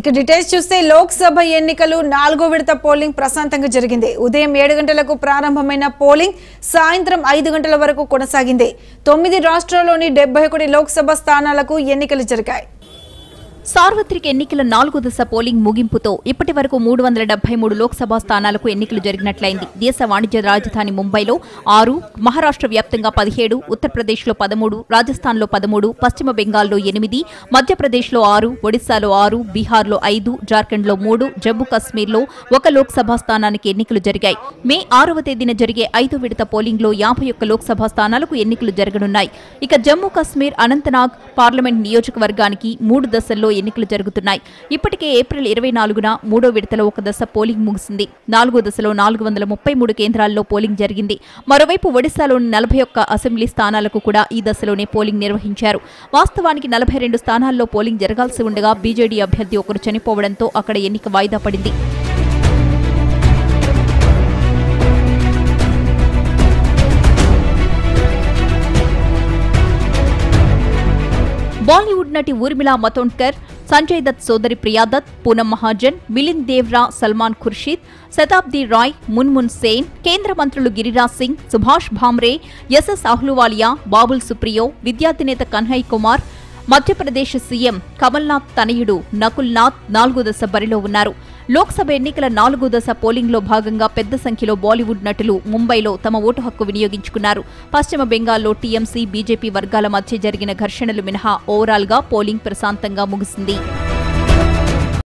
ఇక డీటెయిల్స్ చూస్తే లోక్సభ ఎన్నికలు నాలుగో విడత పోలింగ్ ప్రశాంతంగా జరిగింది. ఉదయం ఏడు గంటలకు ప్రారంభమైన పోలింగ్ సాయంత్రం ఐదు గంటల వరకు కొనసాగింది. తొమ్మిది రాష్ట్రాల్లోని డెబ్బై ఒకటి లోక్సభ స్థానాలకు ఎన్నికలు జరిగాయి. సార్వత్రిక ఎన్నికల నాలుగో దశ పోలింగ్ ముగింపుతో ఇప్పటి వరకు మూడు వందల డెబ్బై మూడు లోక్సభ స్థానాలకు ఎన్నికలు జరిగినట్లయింది. దేశ వాణిజ్య రాజధాని ముంబైలో ఆరు మహారాష్ట్ర వ్యాప్తంగా పదిహేడు ఉత్తరప్రదేశ్లో పదమూడు రాజస్థాన్లో పదమూడు పశ్చిమ బెంగాల్లో ఎనిమిది మధ్యప్రదేశ్లో ఆరు ఒడిశాలో ఆరు బీహార్లో ఐదు జార్ఖండ్లో మూడు జమ్మూ కశ్మీర్లో ఒక లోక్సభ స్థానానికి ఎన్నికలు జరిగాయి. మే ఆరవ తేదీన జరిగే ఐదో విడత పోలింగ్లో యాభై ఒక్క లోక్సభ స్థానాలకు ఎన్నికలు జరగనున్నాయి. ఇక జమ్మూ కశ్మీర్ అనంతనాగ్ పార్లమెంట్ నియోజకవర్గానికి మూడు దశల్లో ఎన్నికలు జరుగుతున్నాయి. ఇప్పటికే ఏప్రిల్ ఇరవై నాలుగున మూడో విడతలో ఒక దశ పోలింగ్ ముగిసింది. నాలుగో దశలో నాలుగు వందల ముప్పై మూడు కేంద్రాల్లో పోలింగ్ జరిగింది. మరోవైపు ఒడిశాలోని నలభై ఒక్క అసెంబ్లీ స్థానాలకు కూడా ఈ దశలోనే పోలింగ్ నిర్వహించారు. వాస్తవానికి నలభై రెండు స్థానాల్లో పోలింగ్ జరగాల్సి ఉండగా బీజేడీ అభ్యర్థి ఒకరు చనిపోవడంతో అక్కడ ఎన్నిక వాయిదా పడింది. బాలీవుడ్ నటి ఊర్మిళా మతోండ్కర్ సంజయ్ దత్ సోదరి ప్రియాదత్ పూనం మహాజన్ మిలింద్ దేవ్రా సల్మాన్ ఖుర్షీద్ శతాబ్ది రాయ్ మున్మున్ సేన్ కేంద్ర మంత్రులు గిరిరాజ్ సింగ్ సుభాష్ భామ్రే ఎస్ఎస్ అహ్లువాలియా బాబుల్ సుప్రియో విద్యార్థి నేత కన్హయ్ కుమార్ మధ్యప్రదేశ్ సీఎం కమల్నాథ్ తనయుడు నకుల్ నాథ్ నాలుగో దశ బరిలో ఉన్నారు. లోక్సభ ఎన్నికల నాలుగో దశ పోలింగ్లో భాగంగా పెద్ద సంఖ్యలో బాలీవుడ్ నటులు ముంబైలో తమ ఓటు హక్కు వినియోగించుకున్నారు. పశ్చిమ బెంగాల్లో టీఎంసీ బీజేపీ వర్గాల మధ్య జరిగిన ఘర్షణలు మినహా ఓవరాల్గా పోలింగ్ ప్రశాంతంగా ముగిసింది.